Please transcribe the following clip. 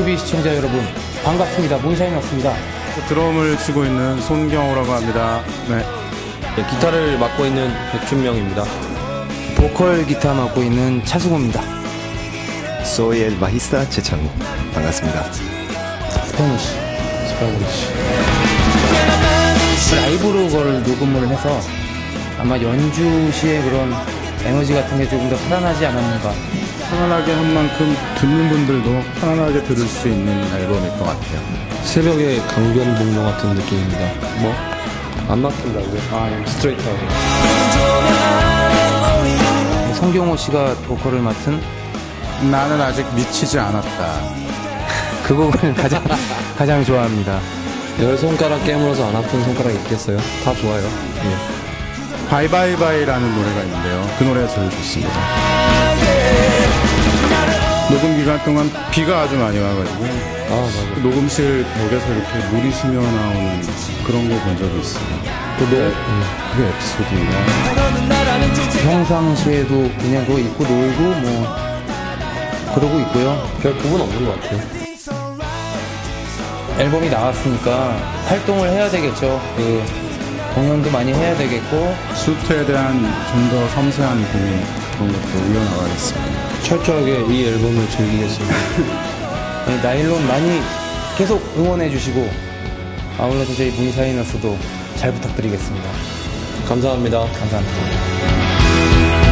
애청자 여러분 반갑습니다. 문샤이너스입니다. 드럼을 치고 있는 손경호라고 합니다. 네. 네, 기타를 맡고 있는 백준명입니다. 보컬 기타 맡고 있는 차승우입니다. Soy el bajista 최창우. 반갑습니다. Spanish. Spanish. 라이브로 그걸 녹음을 해서 아마 연주 시에 그런 에너지 같은 게 조금 더 살아나지 않았는가. 편안하게 한 만큼 듣는 분들도 편안하게 들을 수 있는 앨범일 것 같아요. 새벽에 강변북로 같은 느낌입니다. 뭐? 안 막힌다고요? 아, 스트레이트하게. 손경호 씨가 보컬을 맡은 나는 아직 미치지 않았다. 그 곡을 가장, 가장 좋아합니다. 열 손가락 깨물어서 안 아픈 손가락 있겠어요? 다 좋아요. 예. Bye Bye Bye라는 노래가 있는데요. 그 노래가 제일 좋습니다. 녹음 기간 동안 비가 아주 많이 와가지고 아, 맞아. 녹음실 벽에서 이렇게 물이 스며 나오는 그런 거본 적이 있어요. 그 노, 그게 에피소드인가. 평상시에도 그냥 그거 입고 놀고 뭐 그러고 있고요. 별 구분 없는 것 같아요. 앨범이 나왔으니까 활동을 해야 되겠죠. 그 공연도 많이 해야 되겠고 수트에 대한 좀 더 섬세한 고민 그런 것도 이어나가겠습니다. 철저하게 이 앨범을 즐기겠습니다. 네, 나일론 많이 계속 응원해 주시고 아울러서 저희 문사이너스도 잘 부탁드리겠습니다. 감사합니다. 감사합니다.